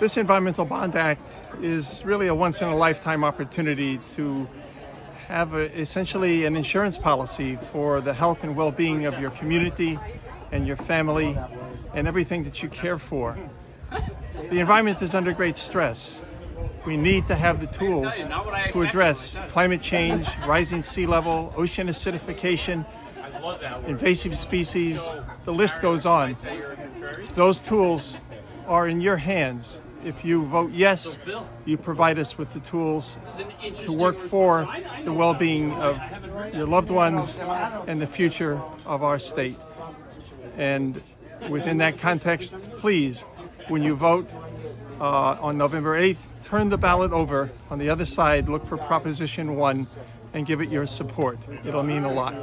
This Environmental Bond Act is really a once in a lifetime opportunity to have a, essentially an insurance policy for the health and well being of your community and your family and everything that you care for. The environment is under great stress. We need to have the tools to address climate change, rising sea level, ocean acidification, invasive species, the list goes on. Those tools are in your hands. If you vote yes, you provide us with the tools to work for the well-being of your loved ones and the future of our state. And within that context, please, when you vote uh, on November 8th, turn the ballot over on the other side, look for Proposition 1, and give it your support. It'll mean a lot.